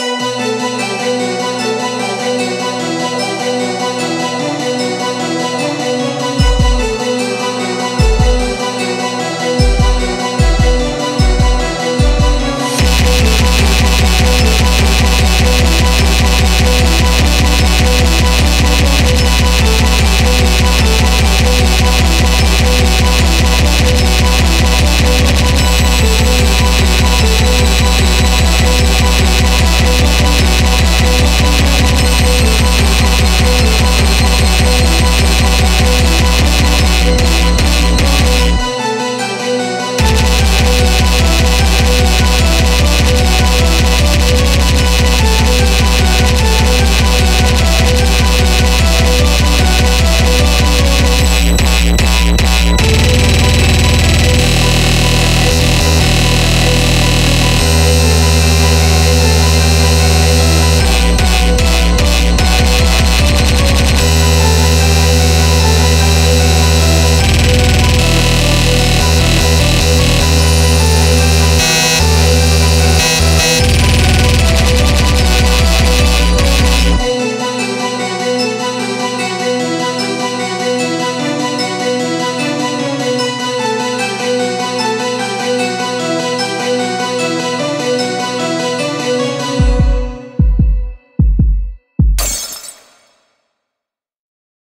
Música